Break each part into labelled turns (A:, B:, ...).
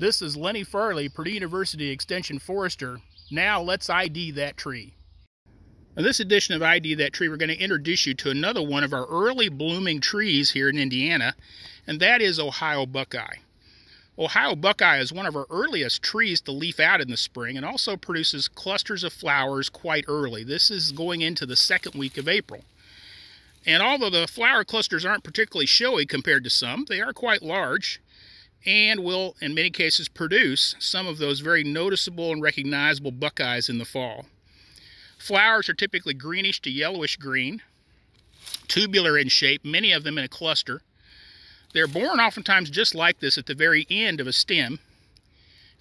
A: This is Lenny Farlee, Purdue University Extension Forester. Now let's ID that tree. In this edition of ID That Tree, we're going to introduce you to another one of our early blooming trees here in Indiana, and that is Ohio Buckeye. Ohio Buckeye is one of our earliest trees to leaf out in the spring and also produces clusters of flowers quite early. This is going into the second week of April. And although the flower clusters aren't particularly showy compared to some, they are quite large and will, in many cases, produce some of those very noticeable and recognizable buckeyes in the fall. Flowers are typically greenish to yellowish green, tubular in shape, many of them in a cluster. They're borne oftentimes just like this at the very end of a stem.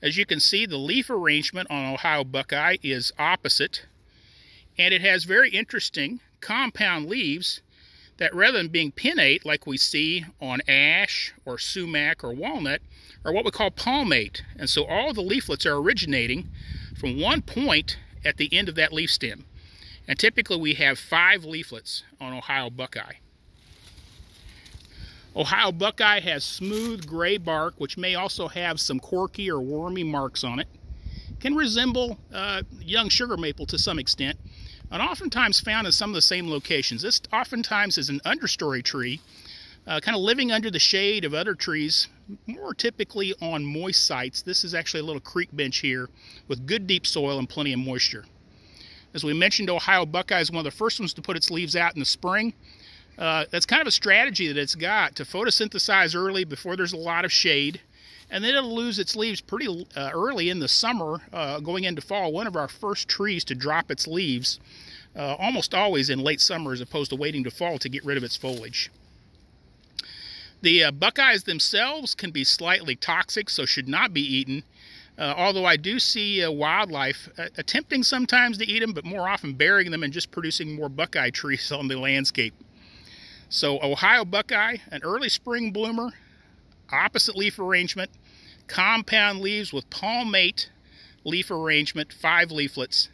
A: As you can see, the leaf arrangement on Ohio buckeye is opposite, and it has very interesting compound leaves that rather than being pinnate like we see on ash or sumac or walnut, are what we call palmate. And so all the leaflets are originating from one point at the end of that leaf stem. And typically we have five leaflets on Ohio Buckeye. Ohio Buckeye has smooth gray bark, which may also have some corky or wormy marks on it. Can resemble uh, young sugar maple to some extent, and oftentimes found in some of the same locations. This oftentimes is an understory tree, uh, kind of living under the shade of other trees, more typically on moist sites. This is actually a little creek bench here with good deep soil and plenty of moisture. As we mentioned, Ohio Buckeye is one of the first ones to put its leaves out in the spring. Uh, that's kind of a strategy that it's got to photosynthesize early before there's a lot of shade and then it'll lose its leaves pretty uh, early in the summer, uh, going into fall. One of our first trees to drop its leaves, uh, almost always in late summer as opposed to waiting to fall to get rid of its foliage. The uh, buckeyes themselves can be slightly toxic, so should not be eaten. Uh, although I do see uh, wildlife attempting sometimes to eat them, but more often burying them and just producing more buckeye trees on the landscape. So Ohio buckeye, an early spring bloomer, opposite leaf arrangement, compound leaves with palmate leaf arrangement, five leaflets.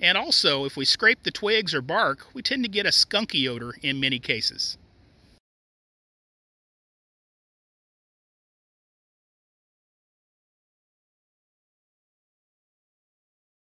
A: And also, if we scrape the twigs or bark, we tend to get a skunky odor in many cases.